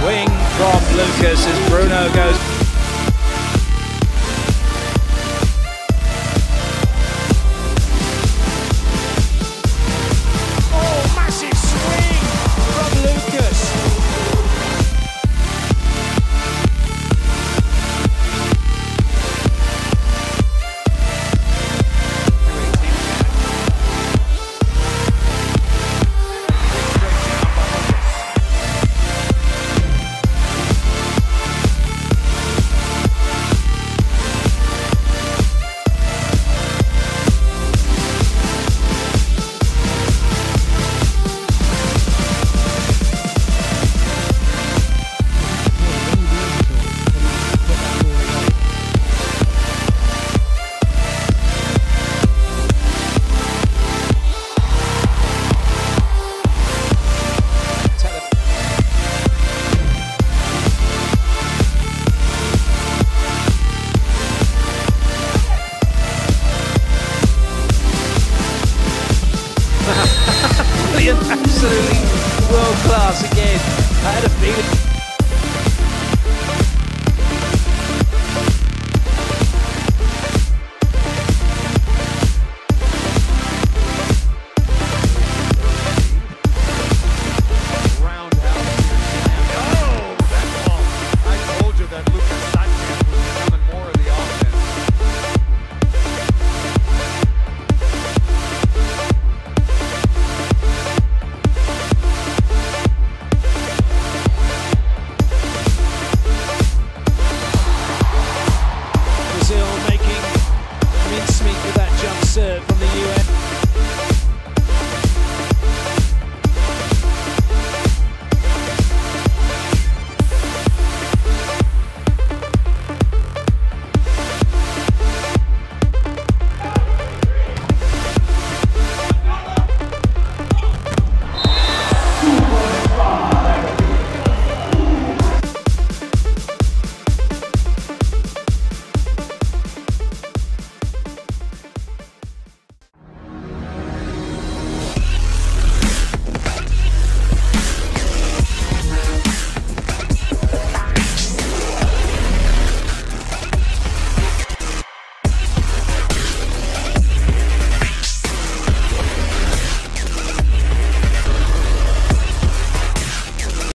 swing from Lucas as Bruno goes. Absolutely world class again. I had a feeling.